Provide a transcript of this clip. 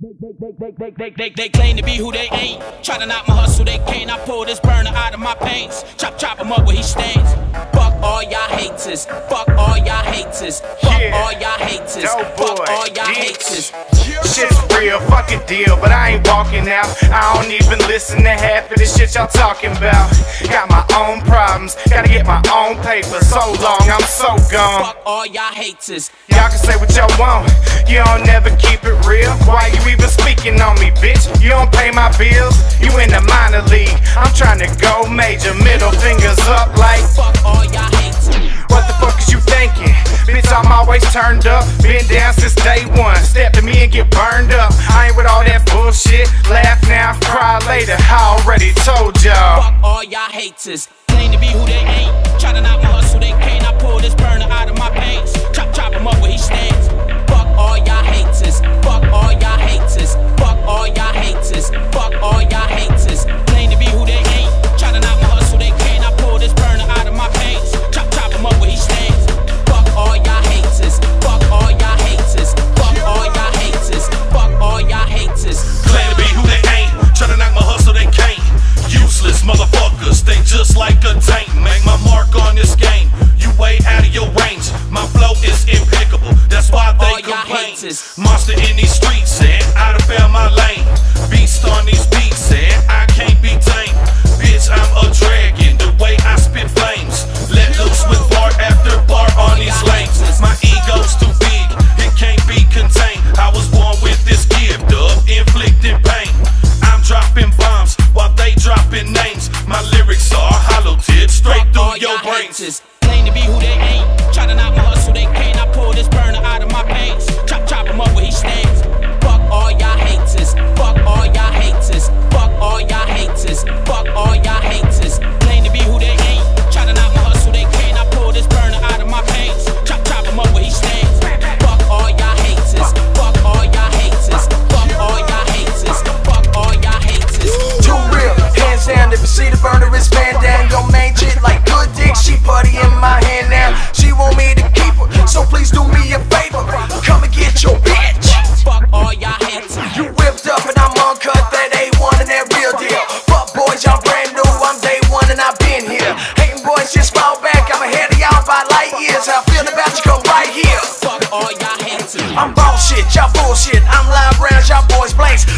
They, they, they, they, they, they, they, claim to be who they ain't. Try to knock my hustle, they can't. I pull this burner out of my pants. Chop, chop him up where he stands. Fuck all y'all haters. Fuck all y'all haters. Fuck Yeah. all y'all haters. Dope Fuck boy, all y'all haters. Shit's real, fuck a deal, but I ain't walking out. I don't even listen to half of the shit y'all talking about. Got my own problems, gotta get my own paper. So long, I'm so gone. Fuck all y'all haters. Y'all can say what y'all want, you don't never keep it real. Why you even speaking on me, bitch? You don't pay my bills, you in the minor league. I'm trying to go major, middle fingers up like. Fuck all y'all turned up. Been down since day one. Step to me and get burned up. I ain't with all that bullshit. Laugh now, cry later. I already told y'all. Fuck all y'all haters. Claim to be who they ain't. Try to knock my hustle, they can't. I pull this burner out of my pants. Chop, chop him up where he stands. Haters. Monster in these streets, and I done found my lane. Beast on these beats, and I can't be tamed. Bitch, I'm a dragon. The way I spit flames. Let loose with bar after bar on these lanes. My ego's too big, it can't be contained. I was born with this gift of inflicting pain. I'm dropping bombs while they dropping names. My lyrics are hollow tips straight through your brains. She putty in my hand now. She want me to keep her, so please do me a favor. Come and get your bitch. Fuck all y'all haters. You whipped up and I'm uncut, that A1 and that real deal. Fuck boys, y'all brand new, I'm day one and I've been here. Hating boys just fall back, I'm ahead of y'all by light years. How I feel about you, come right here. Fuck all y'all haters. I'm bullshit, y'all bullshit. I'm live rounds, y'all boys blanks.